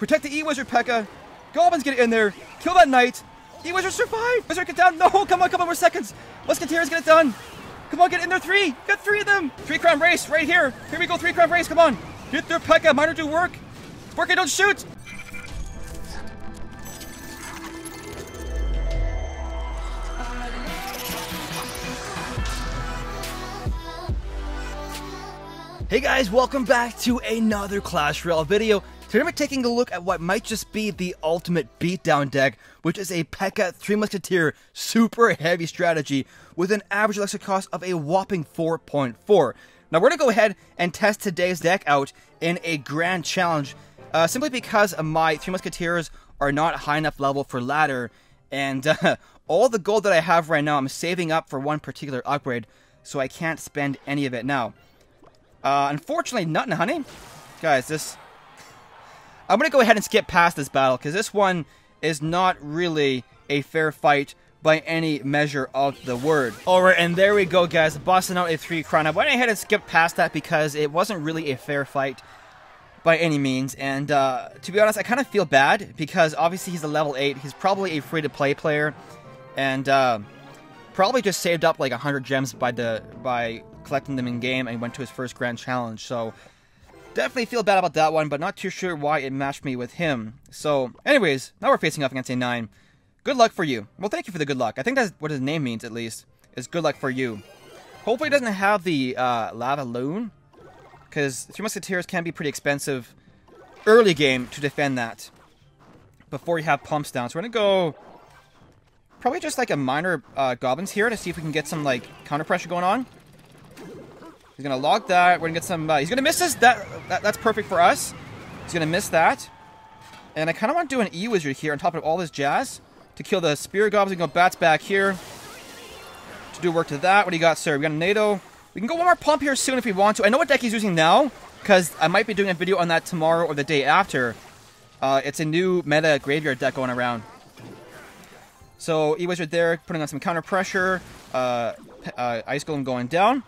Protect the E-Wizard, Pekka. Goblins get in there. Kill that knight. E-Wizard survive. Wizard get down. No, come on, come on, more seconds. Musketeers get it done. Come on, get in there. Three. Got three of them. Three crown race right here. Here we go. Three crown race. Come on. Get there, Pekka. Miner do work. Work it, don't shoot. Hey guys, welcome back to another Clash Royale video. Today we're taking a look at what might just be the ultimate beatdown deck, which is a P.E.K.K.A 3 Musketeer super heavy strategy with an average elixir cost of a whopping 4.4. Now we're going to go ahead and test today's deck out in a grand challenge, uh, simply because my 3 Musketeers are not high enough level for ladder, and uh, all the gold that I have right now I'm saving up for one particular upgrade, so I can't spend any of it now. Uh, unfortunately, and Honey. Guys, this... I'm going to go ahead and skip past this battle, because this one is not really a fair fight by any measure of the word. Alright, and there we go, guys. Busting out a 3 crown. I went ahead and skipped past that because it wasn't really a fair fight by any means. And uh, to be honest, I kind of feel bad because obviously he's a level 8. He's probably a free-to-play player. And uh, probably just saved up like 100 gems by the by collecting them in game and went to his first grand challenge. So definitely feel bad about that one, but not too sure why it matched me with him. So, anyways, now we're facing off against a nine. Good luck for you. Well, thank you for the good luck. I think that's what his name means, at least. Is good luck for you. Hopefully, it doesn't have the uh, lava loon, because three musketeers can be pretty expensive early game to defend that. Before you have pumps down, so we're gonna go probably just like a miner uh, goblins here to see if we can get some like counter pressure going on. He's gonna log that. We're gonna get some. Uh, he's gonna miss this. That, that that's perfect for us. He's gonna miss that. And I kind of want to do an E wizard here on top of all this jazz to kill the spear goblins. We go bats back here to do work to that. What do you got, sir? We got a NATO. We can go one more pump here soon if we want to. I know what deck he's using now because I might be doing a video on that tomorrow or the day after. Uh, it's a new meta graveyard deck going around. So E-Wizard there, putting on some counter pressure. Uh, uh, Ice Golem going down.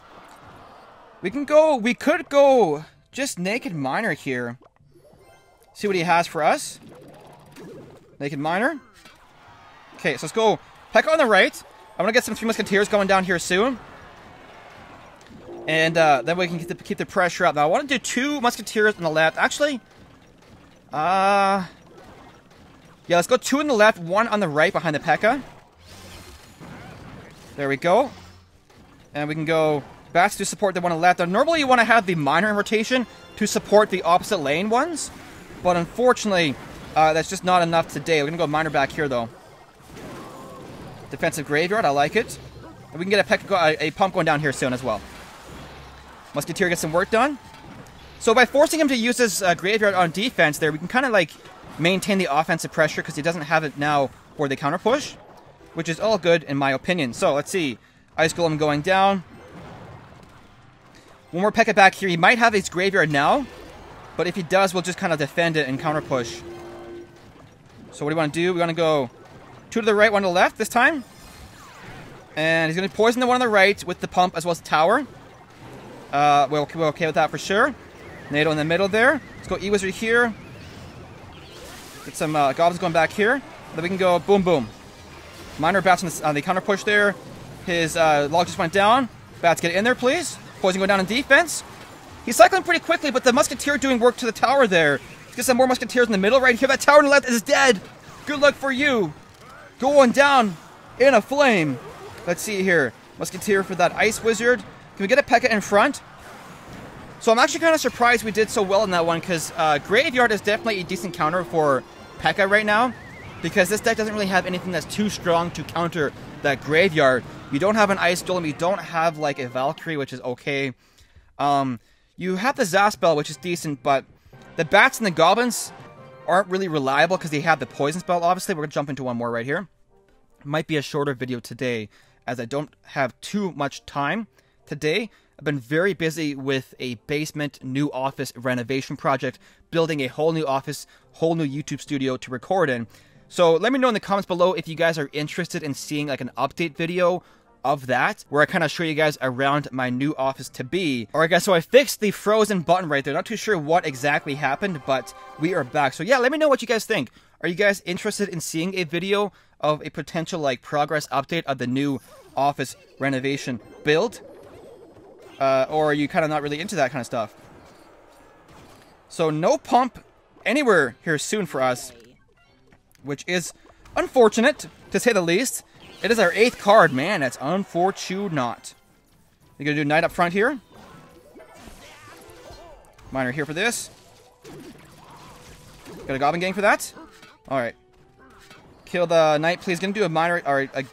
We can go, we could go just Naked Miner here. See what he has for us. Naked Miner. Okay, so let's go Peck on the right. I want to get some Three Musketeers going down here soon. And uh, then we can keep the, keep the pressure up. Now, I want to do two Musketeers on the left. Actually, uh... Yeah, let's go two on the left, one on the right behind the P.E.K.K.A. There we go. And we can go Bats to support the one on the left. Now, normally you want to have the miner in rotation to support the opposite lane ones. But unfortunately, uh, that's just not enough today. We're going to go miner back here, though. Defensive graveyard, I like it. And we can get a, peck, a, a pump going down here soon as well. Musketeer gets some work done. So by forcing him to use his uh, graveyard on defense there, we can kind of like maintain the offensive pressure because he doesn't have it now for the counter push, which is all good in my opinion. So let's see. Ice Golem going down. One more P.E.K.K.A back here. He might have his graveyard now, but if he does, we'll just kind of defend it and counter push. So what do we want to do? We want to go two to the right, one to the left this time. And he's going to poison the one on the right with the pump as well as the tower. Uh, we're, we're okay with that for sure. NATO in the middle there. Let's go E-Wizard here. Get some uh, goblins going back here. Then we can go boom, boom. Miner bats on the, on the counter push there. His uh, log just went down. Bats, get in there, please. Poison going down in defense. He's cycling pretty quickly, but the Musketeer doing work to the tower there. Let's get some more Musketeers in the middle right here. That tower on the left is dead. Good luck for you. Going down in a flame. Let's see here. Musketeer for that Ice Wizard. Can we get a P.E.K.K.A in front? So I'm actually kind of surprised we did so well in that one because uh, Graveyard is definitely a decent counter for P.E.K.K.A right now because this deck doesn't really have anything that's too strong to counter that Graveyard. You don't have an Ice Golem. You don't have like a Valkyrie, which is okay. Um, you have the Zaspel, which is decent, but the Bats and the Goblins aren't really reliable because they have the Poison Spell, obviously. We're going to jump into one more right here. Might be a shorter video today as I don't have too much time today. I've been very busy with a basement new office renovation project, building a whole new office, whole new YouTube studio to record in. So let me know in the comments below if you guys are interested in seeing like an update video of that, where I kind of show you guys around my new office to be. Alright guys, so I fixed the frozen button right there. Not too sure what exactly happened, but we are back. So yeah, let me know what you guys think. Are you guys interested in seeing a video of a potential like progress update of the new office renovation build? Uh, or are you kind of not really into that kind of stuff? So no pump anywhere here soon for us, which is unfortunate, to say the least. It is our eighth card. Man, that's unfortunate. You're going to do knight up front here. Miner here for this. Got a Goblin Gang for that. Alright. Kill the knight, please. Gonna do a miner, or a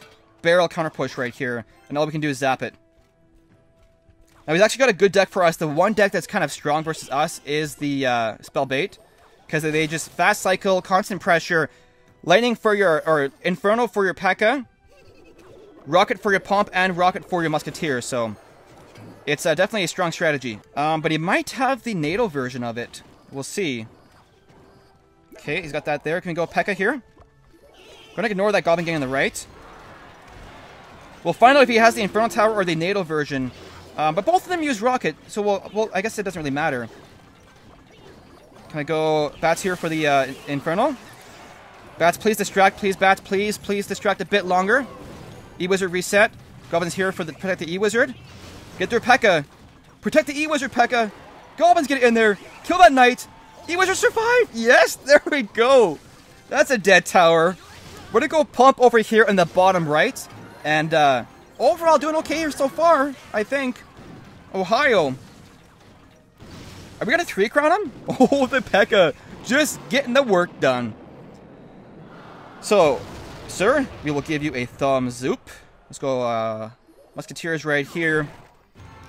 barrel counter push right here. And all we can do is zap it. Now, he's actually got a good deck for us. The one deck that's kind of strong versus us is the uh, Spell Bait. Because they just fast cycle, constant pressure, lightning for your, or Inferno for your P.E.K.K.A., Rocket for your Pump, and Rocket for your Musketeer. So, it's uh, definitely a strong strategy. Um, but he might have the NATO version of it. We'll see. Okay, he's got that there. Can we go P.E.K.K.A. here? Gonna ignore that Goblin Gang on the right. We'll find out if he has the Inferno Tower or the NATO version um, but both of them use rocket, so well, well, I guess it doesn't really matter. Can I go bats here for the uh, Inferno? Bats, please distract. Please, bats, please, please distract a bit longer. E-Wizard reset. Goblins here for the protect the E-Wizard. Get through P.E.K.K.A. Protect the E-Wizard, P.E.K.K.A. Goblins get in there. Kill that knight. E-Wizard survive. Yes, there we go. That's a dead tower. We're gonna go pump over here in the bottom right. And uh, overall doing okay here so far, I think. Ohio. Are we gonna three crown him? Oh, the P.E.K.K.A. Just getting the work done. So, sir, we will give you a thumbs up. Let's go, uh, Musketeers right here.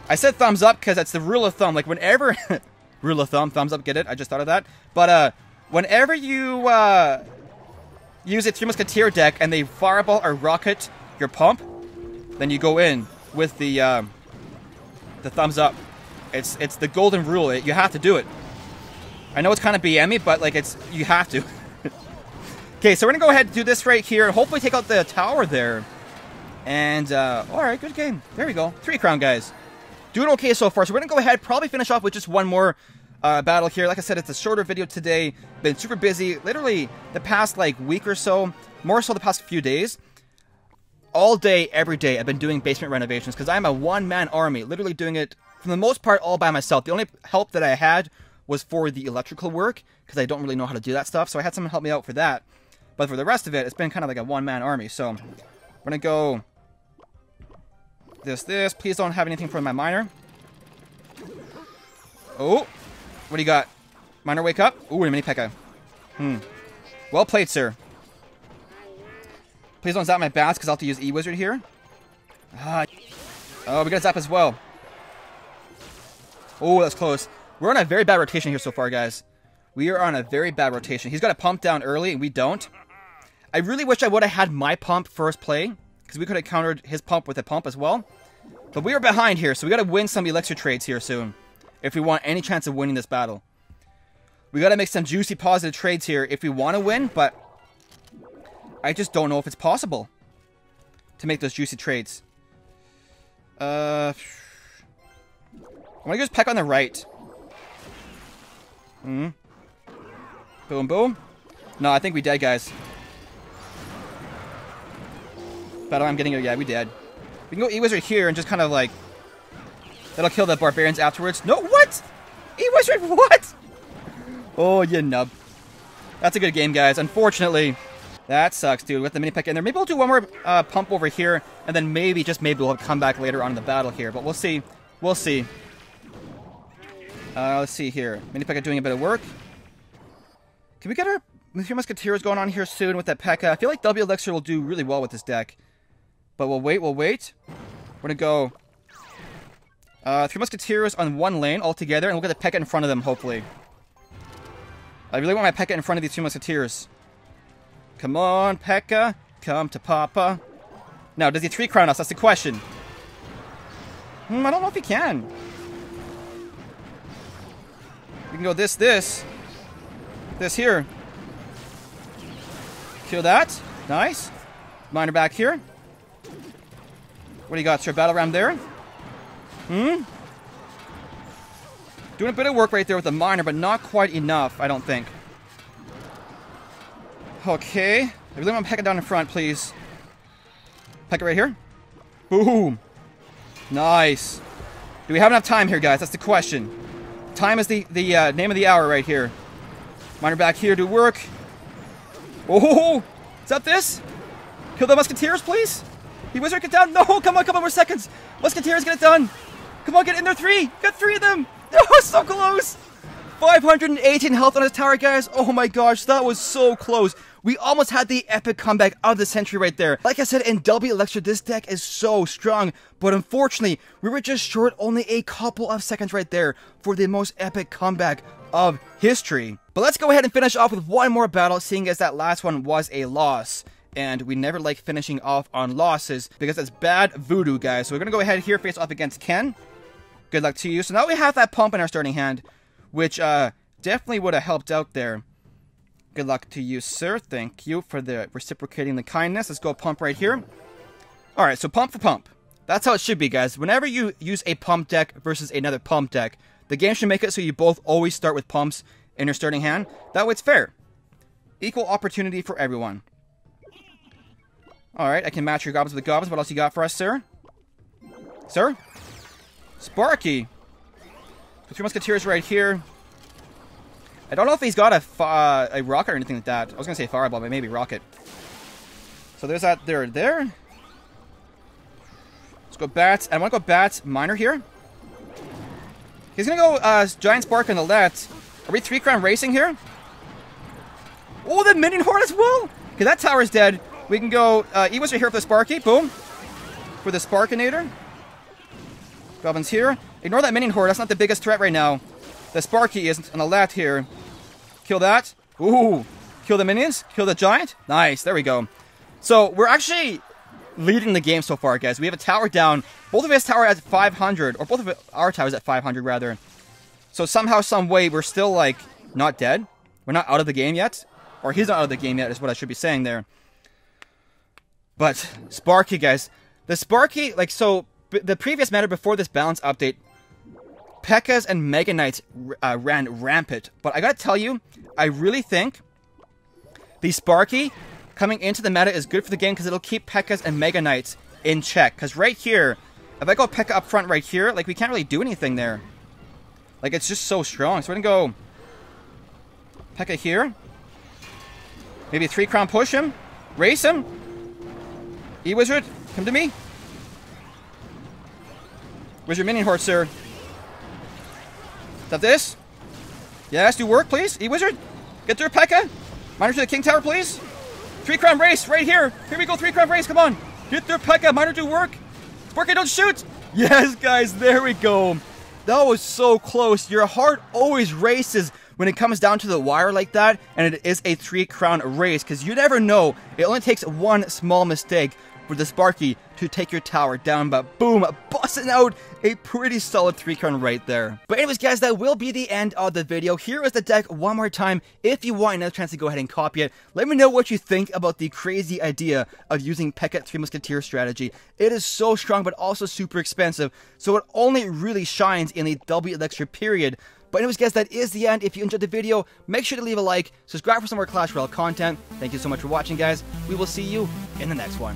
I said thumbs up because that's the rule of thumb. Like, whenever... rule of thumb, thumbs up, get it? I just thought of that. But, uh, whenever you, uh, use a Three Musketeer deck and they fireball or rocket your pump, then you go in with the, um, the thumbs up. It's it's the golden rule. You have to do it. I know it's kind of BMy, but like it's you have to. okay, so we're gonna go ahead and do this right here. Hopefully take out the tower there. And uh, all right, good game. There we go. Three crown guys. Doing okay so far. So we're gonna go ahead, probably finish off with just one more uh, battle here. Like I said, it's a shorter video today. Been super busy. Literally the past like week or so. More so the past few days all day, every day, I've been doing basement renovations because I'm a one-man army, literally doing it, for the most part, all by myself. The only help that I had was for the electrical work because I don't really know how to do that stuff, so I had someone help me out for that. But for the rest of it, it's been kind of like a one-man army, so I'm going to go this, this. Please don't have anything for my miner. Oh, what do you got? Miner, wake up. Ooh, a mini P.E.K.K.A. Hmm. Well played, sir. Please don't zap my bats, because I'll have to use E-Wizard here. Ah. Oh, we got zap as well. Oh, that's close. We're on a very bad rotation here so far, guys. We are on a very bad rotation. He's got a pump down early, and we don't. I really wish I would have had my pump first play, because we could have countered his pump with a pump as well. But we are behind here, so we got to win some elixir trades here soon, if we want any chance of winning this battle. We got to make some juicy positive trades here if we want to win, but I just don't know if it's possible to make those juicy trades. Uh, I'm gonna just peck on the right. Hmm. Boom, boom. No, I think we dead, guys. Battle, I'm getting it. Yeah, we did. We can go E-Wizard here and just kind of like... That'll kill the barbarians afterwards. No, what? E-Wizard, what? Oh, you nub. That's a good game, guys. Unfortunately, that sucks, dude. With the mini pick in there. Maybe we'll do one more uh, pump over here, and then maybe, just maybe, we'll come back later on in the battle here. But we'll see. We'll see. Uh, let's see here. Mini P.E.K.K.A. doing a bit of work. Can we get our Three Musketeers going on here soon with that P.E.K.K.A.? I feel like W Elixir will do really well with this deck. But we'll wait, we'll wait. We're gonna go... Uh, Three Musketeers on one lane all together, and we'll get the P.E.K.K.A. in front of them, hopefully. I really want my P.E.K.K.A. in front of these Three Musketeers. Come on, P.E.K.K.A. Come to Papa. Now, does he three crown us? That's the question. Hmm, I don't know if he can. We can go this, this. This here. Kill that. Nice. Miner back here. What do you got, sir? Battle ram there? Hmm? Doing a bit of work right there with the miner, but not quite enough, I don't think. Okay. I really want to Pekka down in front, please. Pekka right here. Boom. Nice. Do we have enough time here, guys? That's the question. Time is the, the uh, name of the hour right here. Miner back here to work. Oh, is that this? Kill the Musketeers, please? The Wizard, get down. No, come on, come on, more seconds. Musketeers, get it done. Come on, get in there. Three. Got three of them. Oh, so close. 518 health on his tower, guys. Oh my gosh, that was so close. We almost had the epic comeback of the century right there. Like I said, in W Elixir, this deck is so strong, but unfortunately, we were just short only a couple of seconds right there for the most epic comeback of history. But let's go ahead and finish off with one more battle, seeing as that last one was a loss. And we never like finishing off on losses because that's bad voodoo, guys. So we're to go ahead here, face off against Ken. Good luck to you. So now we have that pump in our starting hand, which uh, definitely would have helped out there. Good luck to you, sir. Thank you for the reciprocating the kindness. Let's go pump right here. All right, so pump for pump. That's how it should be, guys. Whenever you use a pump deck versus another pump deck, the game should make it so you both always start with pumps in your starting hand. That way it's fair. Equal opportunity for everyone. Alright, I can match your goblins with the goblins. What else you got for us, sir? Sir? Sparky! The three musketeers right here. I don't know if he's got a, uh, a rocket or anything like that. I was going to say fireball, but maybe rocket. So there's that there, there. Let's go bats. I want to go bats miner here. He's going to go uh, giant spark on the left. Are we three crown racing here? Oh, the minion horde as well. Okay, that tower's dead. We can go uh, right here for the Sparky. Boom. For the Sparkinator. Goblins here. Ignore that minion horde. That's not the biggest threat right now. The Sparky is on the left here. Kill that. Ooh. Kill the minions. Kill the giant. Nice. There we go. So we're actually leading the game so far, guys. We have a tower down. Both of his tower at 500, or both of our towers at 500, rather. So somehow, some way, we're still, like, not dead. We're not out of the game yet. Or he's not out of the game yet, is what I should be saying there. But, Sparky, guys. The Sparky, like, so, the previous meta before this balance update, Pekkas and Mega Knights uh, ran rampant. But I gotta tell you, I really think the Sparky coming into the meta is good for the game because it'll keep Pekkas and Mega Knights in check. Because right here, if I go Pekka up front right here, like, we can't really do anything there. Like, it's just so strong. So we're to go Pekka here. Maybe three crown push him. Race him. E-Wizard, come to me. Where's your minion horde, sir? That this? Yes, do work, please. E-Wizard, get through Pekka. Miner to the King Tower, please. Three crown race, right here. Here we go, three crown race, come on. Get through Pekka, Miner do work. Sparky, don't shoot. Yes, guys, there we go. That was so close. Your heart always races when it comes down to the wire like that, and it is a three crown race, because you never know. It only takes one small mistake for the Sparky to take your tower down, but boom, busting out a pretty solid 3 crown right there. But anyways guys, that will be the end of the video. Here is the deck one more time. If you want another chance to go ahead and copy it, let me know what you think about the crazy idea of using Pekka 3 Musketeer strategy. It is so strong, but also super expensive, so it only really shines in the W Elixir period. But anyways guys, that is the end. If you enjoyed the video, make sure to leave a like, subscribe for some more Clash Royale content. Thank you so much for watching guys. We will see you in the next one.